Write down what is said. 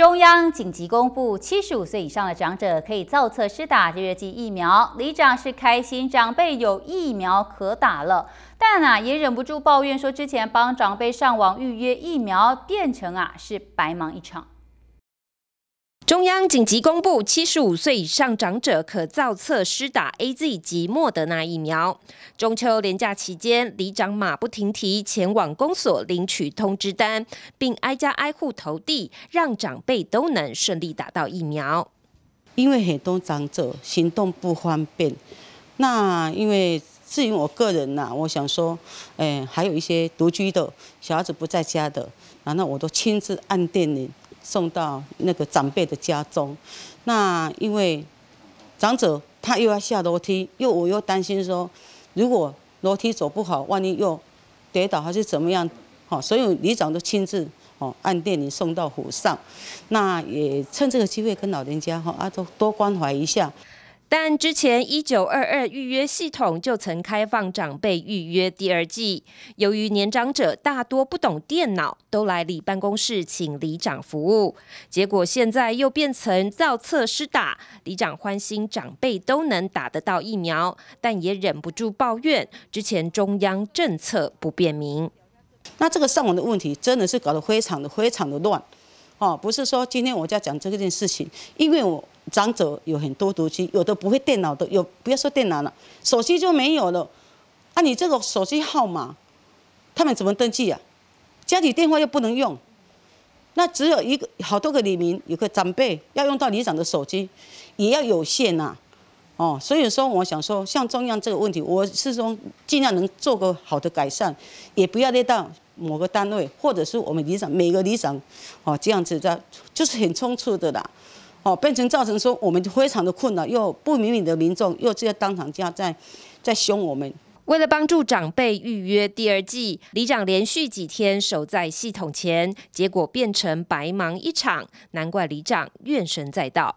中央紧急公布，七十五岁以上的长者可以造册施打热剂疫苗。里长是开心，长辈有疫苗可打了，但啊也忍不住抱怨说，之前帮长辈上网预约疫苗，变成啊是白忙一场。中央紧急公布，七十五岁以上长者可造册施打 A Z 及莫德纳疫苗。中秋连假期间，里长马不停蹄前往公所领取通知单，并挨家挨户投递，让长辈都能顺利打到疫苗。因为很多长者行动不方便，那因为至于我个人呐，我想说，哎，还有一些独居的小孩子不在家的，然后我都亲自按电铃。送到那个长辈的家中，那因为长者他又要下楼梯，又我又担心说，如果楼梯走不好，万一又跌倒还是怎么样，好，所以里长都亲自哦按电铃送到府上，那也趁这个机会跟老人家哈啊多多关怀一下。但之前一九二二预约系统就曾开放长辈预约第二季，由于年长者大多不懂电脑，都来里办公室请里长服务，结果现在又变成造册施打。里长欢心长辈都能打得到疫苗，但也忍不住抱怨之前中央政策不便民。那这个上网的问题真的是搞得非常的非常的乱，哦，不是说今天我在讲这件事情，因为我。长者有很多独居，有的不会电脑的，有不要说电脑了，手机就没有了。啊，你这个手机号码，他们怎么登记啊？家里电话又不能用，那只有一个好多个里民，有个长辈要用到里长的手机，也要有限呐。哦，所以说我想说，像中央这个问题，我是说尽量能做个好的改善，也不要累到某个单位或者是我们里长每个里长，哦这样子的，就是很冲突的啦。哦，变成造成说我们非常的困难，又不明理的民众又在当场就要在在凶我们。为了帮助长辈预约第二季，里长连续几天守在系统前，结果变成白忙一场，难怪里长怨声载道。